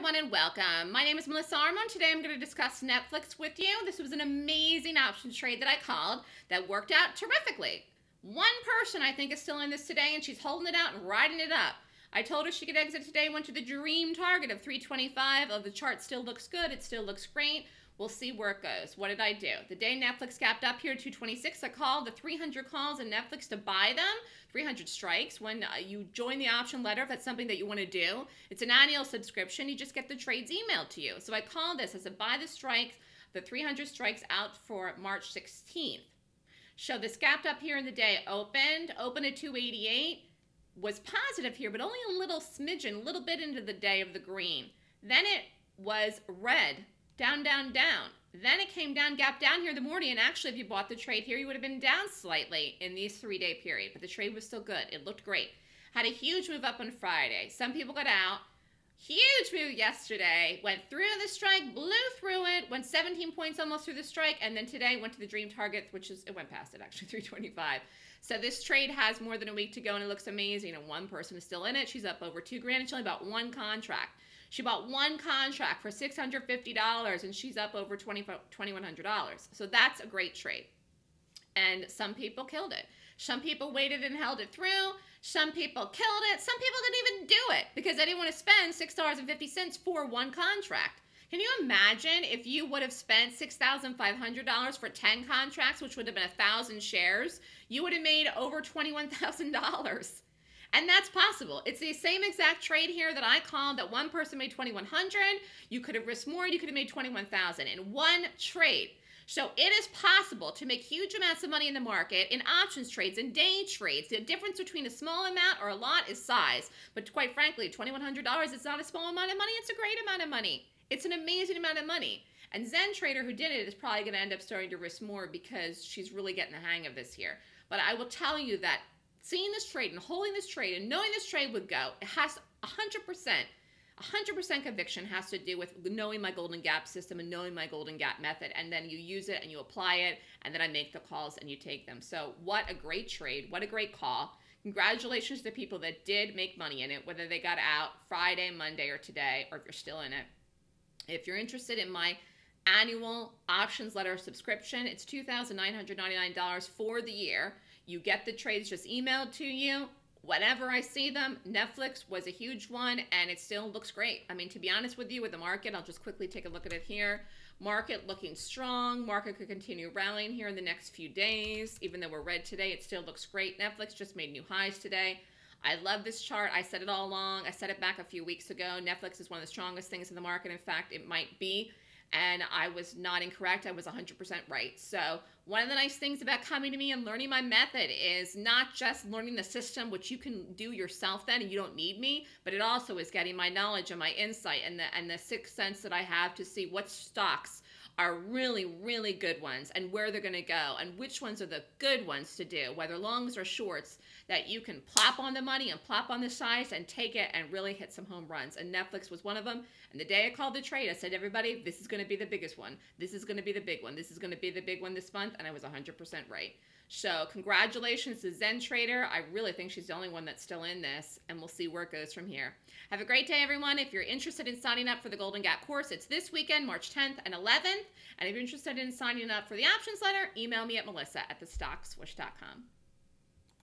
everyone, and welcome. My name is Melissa Armo. Today I'm going to discuss Netflix with you. This was an amazing options trade that I called that worked out terrifically. One person I think is still in this today, and she's holding it out and riding it up. I told her she could exit today, went to the dream target of 325. Of the chart still looks good. It still looks great. We'll see where it goes. What did I do? The day Netflix gapped up here 226, I called the 300 calls in Netflix to buy them, 300 strikes. When uh, you join the option letter, if that's something that you want to do, it's an annual subscription. You just get the trades emailed to you. So I called this. I said, buy the strikes, the 300 strikes out for March 16th. So this gapped up here in the day, opened, opened at 288, was positive here, but only a little smidgen, a little bit into the day of the green. Then it was red down, down, down. Then it came down, gap down here in the morning, and actually, if you bought the trade here, you would have been down slightly in these three-day period, but the trade was still good. It looked great. Had a huge move up on Friday. Some people got out. Huge move yesterday. Went through the strike, blew through it, went 17 points almost through the strike, and then today went to the dream target, which is, it went past it actually, 325. So this trade has more than a week to go, and it looks amazing, and one person is still in it. She's up over two grand. and she only bought one contract. She bought one contract for $650 and she's up over $2,100. So that's a great trade. And some people killed it. Some people waited and held it through. Some people killed it. Some people didn't even it because they didn't want to spend $6.50 for one contract. Can you imagine if you would have spent $6,500 for 10 contracts, which would have been 1,000 shares? You would have made over $21,000. And that's possible. It's the same exact trade here that I called that one person made 2100. You could have risked more, you could have made 21,000 in one trade. So it is possible to make huge amounts of money in the market in options trades and day trades. The difference between a small amount or a lot is size. But quite frankly, $2,100 is not a small amount of money, it's a great amount of money. It's an amazing amount of money. And Zen Trader, who did it, is probably going to end up starting to risk more because she's really getting the hang of this here. But I will tell you that seeing this trade and holding this trade and knowing this trade would go, it has 100%. 100% conviction has to do with knowing my golden gap system and knowing my golden gap method and then you use it and you apply it and then i make the calls and you take them. So what a great trade what a great call. Congratulations to people that did make money in it whether they got out friday monday or today or if you're still in it. If you're interested in my annual options letter subscription it's $2999 for the year. You get the trades just emailed to you whenever I see them. Netflix was a huge one and it still looks great. I mean, to be honest with you, with the market, I'll just quickly take a look at it here. Market looking strong. Market could continue rallying here in the next few days. Even though we're red today, it still looks great. Netflix just made new highs today. I love this chart. I said it all along. I said it back a few weeks ago. Netflix is one of the strongest things in the market. In fact, it might be and I was not incorrect. I was 100% right. So, one of the nice things about coming to me and learning my method is not just learning the system, which you can do yourself then and you don't need me, but it also is getting my knowledge and my insight and the, and the sixth sense that I have to see what stocks are really, really good ones and where they're going to go and which ones are the good ones to do, whether longs or shorts, that you can plop on the money and plop on the size and take it and really hit some home runs. And Netflix was one of them. And the day I called the trade, I said, everybody, this is going to be the biggest one. This is going to be the big one. This is going to be the big one this month. And I was 100% right. So congratulations to Zen Trader. I really think she's the only one that's still in this, and we'll see where it goes from here. Have a great day, everyone. If you're interested in signing up for the Golden Gap course, it's this weekend, March 10th and 11th. And if you're interested in signing up for the options letter, email me at melissa at thestockswoosh.com.